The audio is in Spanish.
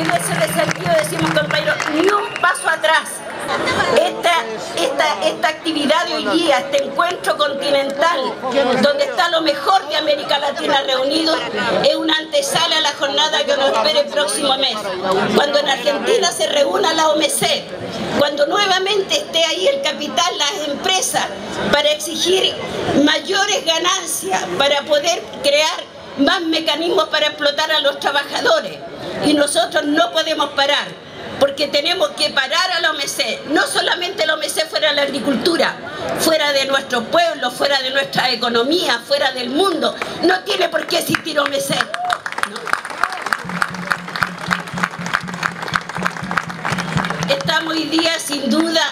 en ese desafío decimos, compañeros, ni un paso atrás. Esta, esta, esta actividad de hoy día, este encuentro continental, donde está lo mejor de América Latina reunido, es una antesala a la jornada que nos espera el próximo mes. Cuando en Argentina se reúna la OMC, cuando nuevamente esté ahí el capital, las empresas, para exigir mayores ganancias, para poder crear más mecanismos para explotar a los trabajadores. Y nosotros no podemos parar porque tenemos que parar a la OMC, no solamente la OMC fuera de la agricultura, fuera de nuestro pueblo, fuera de nuestra economía, fuera del mundo, no tiene por qué existir OMC. Estamos hoy día sin duda